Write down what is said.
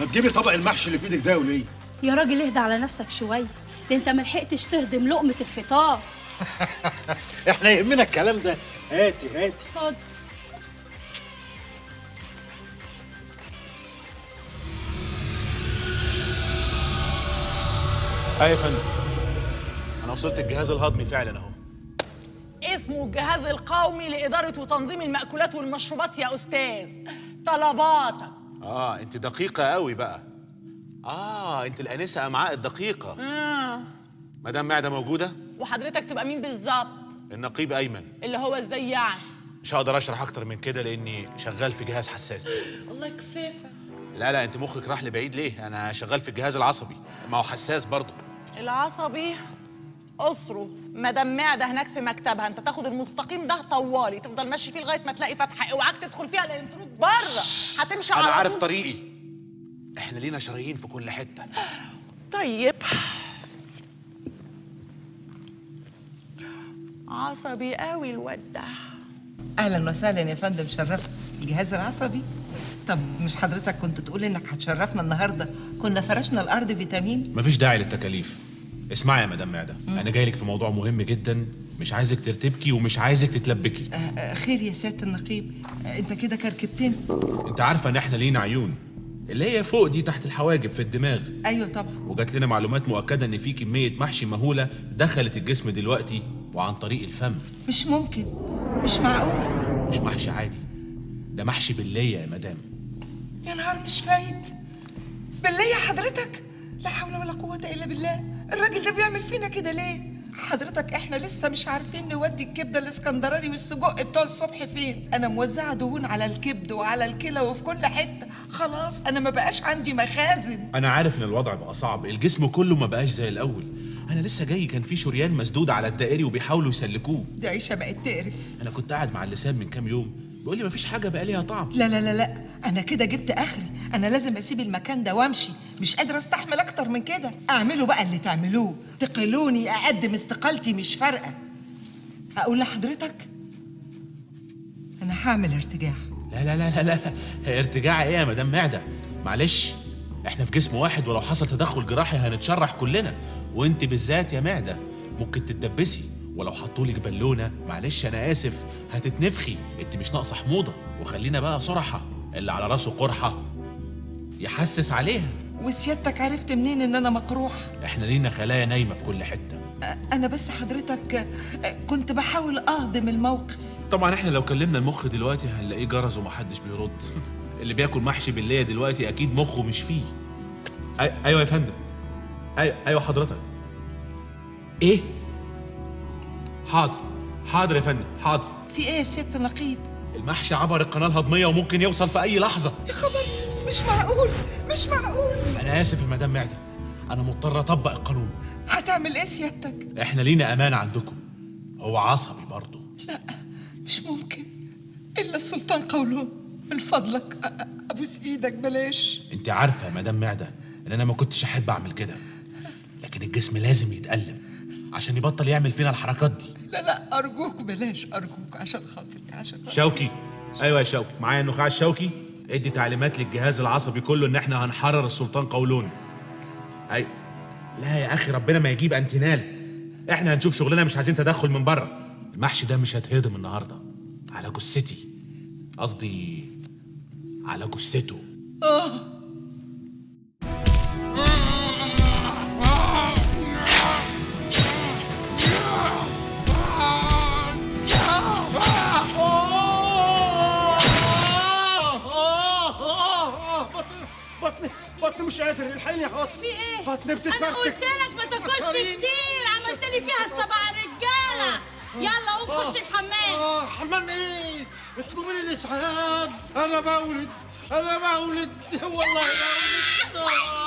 ما تجيبي طبق المحشي اللي في إيدك ده وليه؟ يا راجل اهدى على نفسك شوية ده انت ملحقتش تهضم لقمة الفطار. إحنا يهمنا الكلام ده. هاتي هاتي. خد أيوه يا فندم. أنا وصلت الجهاز الهضمي فعلا أهو. اسمه الجهاز القومي لإدارة وتنظيم المأكولات والمشروبات يا أستاذ. طلباتك. آه أنت دقيقة قوي بقى. آه أنت الأنسة امعاء الدقيقه آه. مدام معدة موجودة؟ وحضرتك تبقى مين بالظبط؟ النقيب أيمن. اللي هو إزاي يعني؟ مش هقدر أشرح أكتر من كده لأني شغال في جهاز حساس. الله يكسفك. لا لا أنت مخك راح لبعيد ليه؟ أنا شغال في الجهاز العصبي. ما هو حساس برضه. العصبي؟ أسره. مدام معدة هناك في مكتبها أنت تاخد المستقيم ده طوالي تفضل ماشي فيه لغاية ما تلاقي فتحة. أوعاك تدخل فيها لأن تروح بره. هتمشي على أنا عارف. طريقي. إحنا لينا شرايين في كل حتة. طيب. عصبي قوي الواد ده. أهلا وسهلا يا فندم شرفت. الجهاز العصبي؟ طب مش حضرتك كنت تقول إنك هتشرفنا النهارده؟ كنا فرشنا الأرض فيتامين. مفيش داعي للتكاليف. اسمعي يا مدام معدة أنا جاي لك في موضوع مهم جدا مش عايزك ترتبكي ومش عايزك تتلبكي. آه، آه، خير يا سيادة النقيب. آه، أنت كده كركبتني. أنت عارفة إن إحنا لينا عيون اللي هي فوق دي تحت الحواجب في الدماغ. أيوه طبعا. وجات لنا معلومات مؤكدة إن في كمية محشي مهولة دخلت الجسم دلوقتي وعن طريق الفم. مش ممكن. مش معقول. مش محشي عادي. ده محشي باللية يا مدام. يا نهار مش فايت. بالله يا حضرتك؟ لا حول ولا قوة إلا بالله. الراجل ده بيعمل فينا كده ليه؟ حضرتك إحنا لسه مش عارفين نودي الكبده الاسكندراني والسجق بتوع الصبح فين. أنا موزعه دهون على الكبد وعلى الكلى وفي كل حتة. خلاص أنا ما بقاش عندي مخازن. أنا عارف ان الوضع بقى صعب الجسم كله ما بقاش زي الأول. أنا لسه جاي كان في شريان مسدود على الدائري وبيحاولوا يسلكوه. دي عيشة بقت تقرف. أنا كنت قاعد مع اللسان من كام يوم. بيقول لي مفيش حاجة بقى ليها طعم. لا لا لا لا. أنا كده جبت آخري. أنا لازم أسيب المكان ده وأمشي. مش قادرة أستحمل أكتر من كده. أعملوا بقى اللي تعملوه. تقلوني أقدم استقالتي مش فارقة. أقول لحضرتك أنا هعمل ارتجاع. لا لا لا لا لا. لا. ارتجاع إيه يا مدام معده معلش إحنا في جسم واحد ولو حصل تدخل جراحي هنتشرح كلنا. وأنت بالذات يا معده ممكن تتدبسي. ولو حطولك بالونه معلش أنا آسف هتتنفخي. أنت مش ناقصة حموضة. وخلينا بقى صراحة اللي على راسه قرحة. يحسس عليها. وسيادتك عرفت منين إن أنا مقروح إحنا لينا خلايا نايمة في كل حتة. أنا بس حضرتك كنت بحاول أهضم الموقف. طبعا إحنا لو كلمنا المخ دلوقتي هنلاقيه جرز ومحدش بيرد. اللي بياكل محشي بالليه دلوقتي أكيد مخه مش فيه. أي... أيوه يا فندم. أي... أيوه حضرتك. إيه؟ حاضر حاضر يا فندم حاضر. في إيه يا سيادة النقيب؟ المحشي عبر القناة الهضمية وممكن يوصل في أي لحظة. يا خبر مش معقول مش معقول. أنا آسف يا مدام معدة. أنا مضطر أطبق القانون. هتعمل إيه سيادتك؟ إحنا لينا أمانة عندكم. هو عصبي برضه. لا مش ممكن. إلا السلطان قولهم. من فضلك ابوس إيدك بلاش. أنت عارفة يا مدام معدة إن أنا ما كنتش أحب أعمل كده. لكن الجسم لازم يتألم. عشان يبطل يعمل فينا الحركات دي. لا لا أرجوك بلاش أرجوك عشان خاطري عشان خاطري شوكي. أيوه يا شوكي. معايا النخاع الشوكي ادي تعليمات للجهاز العصبي كله إن إحنا هنحرر السلطان قولون. اي لا يا أخي ربنا ما يجيب أنتينال. إحنا هنشوف شغلنا مش عايزين تدخل من بره. المحشي ده مش هتهضم النهارده. على جثتي. قصدي على جثته. آه. قادر الحقني يا خاطر في إيه؟ بطني بتتفرتك أنا قلت لك ما تاكلش. كتير عملت لي فيها السبع رجالة. يلا قوم خش الحمام. آه حمام إيه؟ اطلبوا لي الإسعاف. أنا بولد. أنا بولد. والله بولد